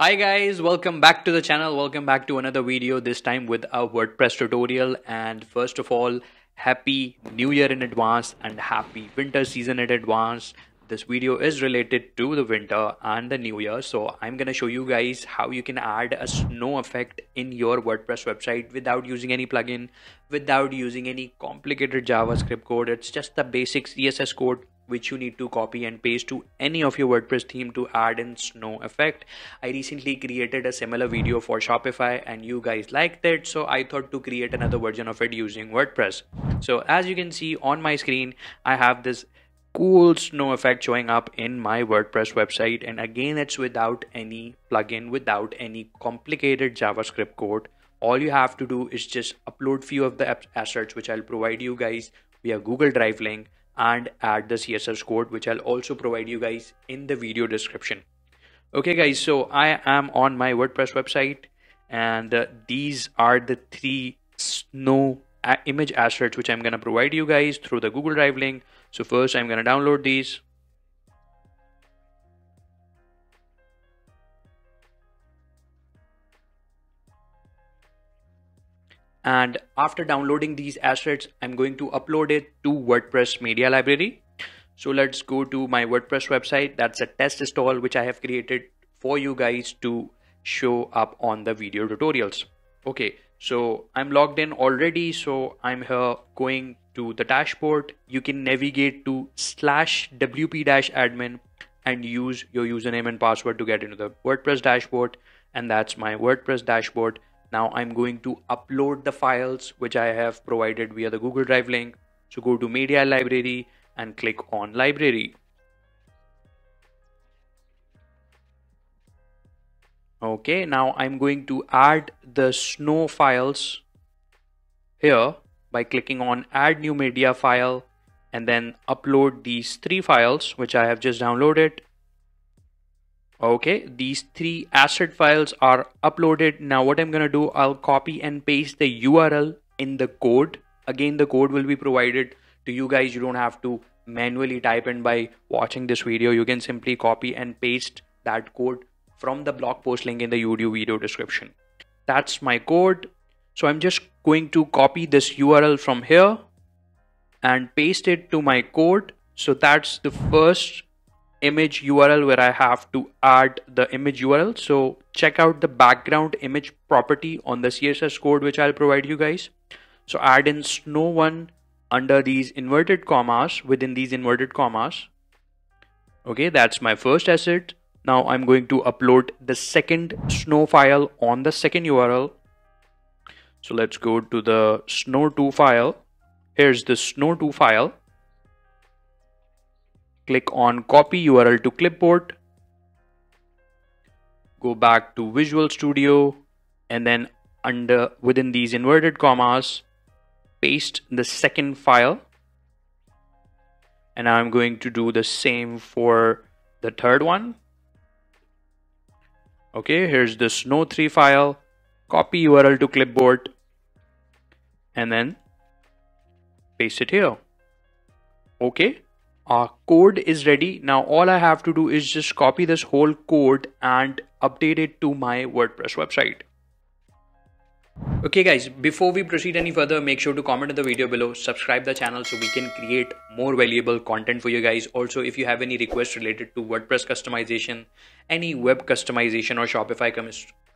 Hi guys, welcome back to the channel. Welcome back to another video, this time with a WordPress tutorial. And first of all, happy new year in advance and happy winter season in advance. This video is related to the winter and the new year. So I'm to show you guys how you can add a snow effect in your WordPress website without using any plugin, without using any complicated JavaScript code. It's just the basic CSS code which you need to copy and paste to any of your WordPress theme to add in snow effect. I recently created a similar video for Shopify and you guys liked it so I thought to create another version of it using WordPress. So as you can see on my screen I have this cool snow effect showing up in my WordPress website and again it's without any plugin without any complicated JavaScript code all you have to do is just upload few of the assets which I'll provide you guys via Google Drive link and add the css code which i'll also provide you guys in the video description. Okay guys so i am on my wordpress website and uh, these are the three snow image assets which i'm going to provide you guys through the google drive link. So first i'm going to download these and after downloading these assets I'm going to upload it to WordPress media library. So let's go to my WordPress website. That's a test install which I have created for you guys to show up on the video tutorials. Okay so I'm logged in already. So I'm here going to the dashboard. You can navigate to slash wp admin and use your username and password to get into the WordPress dashboard. And that's my WordPress dashboard now I'm going to upload the files which I have provided via the Google Drive link. So go to media library and click on library. Okay, now I'm going to add the snow files here by clicking on add new media file and then upload these three files which I have just downloaded okay these three asset files are uploaded. Now what i'm gonna do i'll copy and paste the url in the code. Again the code will be provided to you guys. You don't have to manually type in by watching this video. You can simply copy and paste that code from the blog post link in the youtube video description. That's my code. So i'm just going to copy this url from here and paste it to my code. So that's the first image URL where I have to add the image URL. So check out the background image property on the CSS code which I'll provide you guys. So add in snow one under these inverted commas within these inverted commas. Okay, that's my first asset. Now I'm going to upload the second snow file on the second URL. So let's go to the snow2 file. Here's the snow2 file click on copy URL to clipboard, go back to Visual Studio and then under within these inverted commas, paste the second file. And I'm going to do the same for the third one. Okay, here's the Snow3 file, copy URL to clipboard and then paste it here. Okay, our code is ready. Now all I have to do is just copy this whole code and update it to my WordPress website. Okay guys, before we proceed any further, make sure to comment in the video below, subscribe the channel so we can create more valuable content for you guys. Also, if you have any requests related to WordPress customization, any web customization or Shopify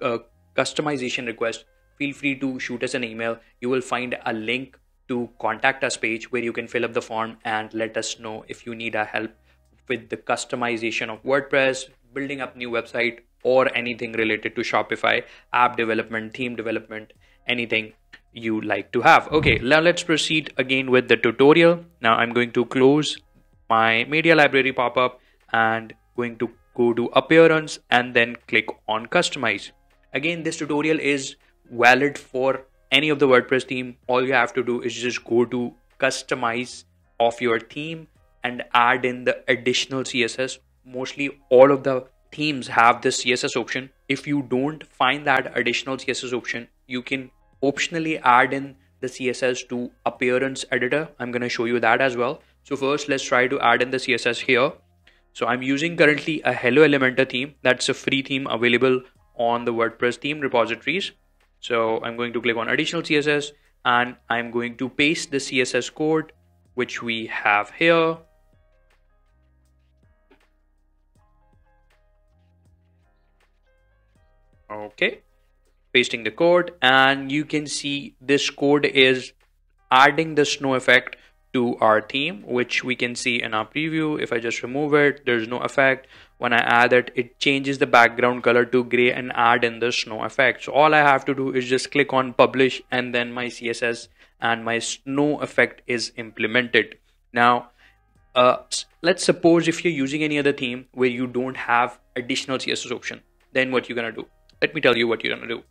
uh, customization request, feel free to shoot us an email. You will find a link to contact us page where you can fill up the form and let us know if you need our help with the customization of WordPress, building up new website or anything related to Shopify, app development, theme development, anything you like to have. Okay, now let's proceed again with the tutorial. Now I'm going to close my media library pop-up and going to go to appearance and then click on customize. Again, this tutorial is valid for any of the WordPress theme, all you have to do is just go to customize of your theme and add in the additional CSS. Mostly all of the themes have this CSS option. If you don't find that additional CSS option, you can optionally add in the CSS to appearance editor. I'm going to show you that as well. So first let's try to add in the CSS here. So I'm using currently a Hello Elementor theme. That's a free theme available on the WordPress theme repositories. So I'm going to click on additional CSS and I'm going to paste the CSS code which we have here. Okay, pasting the code and you can see this code is adding the snow effect to our theme which we can see in our preview. If I just remove it there's no effect when I add it it changes the background color to gray and add in the snow effect. So all I have to do is just click on publish and then my CSS and my snow effect is implemented. Now uh, let's suppose if you're using any other theme where you don't have additional CSS option then what you're gonna do? Let me tell you what you're gonna do.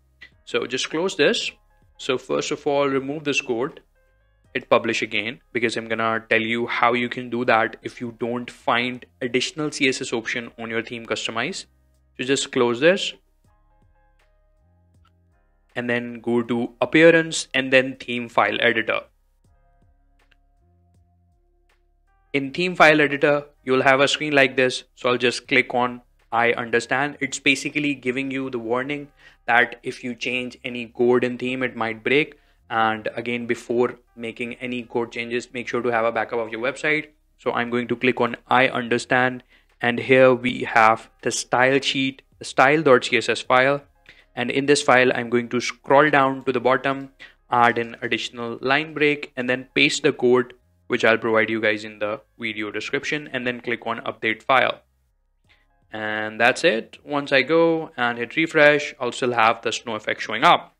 So just close this. So first of all remove this code hit publish again because I'm gonna tell you how you can do that if you don't find additional CSS option on your theme customize. So just close this and then go to appearance and then theme file editor. In theme file editor you'll have a screen like this so I'll just click on I understand. It's basically giving you the warning that if you change any code in theme it might break and again before making any code changes make sure to have a backup of your website. So i'm going to click on i understand. And here we have the style sheet the style.css file. And in this file i'm going to scroll down to the bottom add an additional line break and then paste the code which i'll provide you guys in the video description and then click on update file. And that's it. Once i go and hit refresh i'll still have the snow effect showing up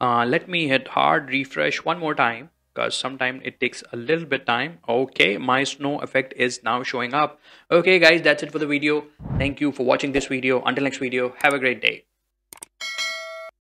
Uh, let me hit hard refresh one more time because sometimes it takes a little bit time. Okay, my snow effect is now showing up. Okay guys, that's it for the video. Thank you for watching this video. Until next video, have a great day.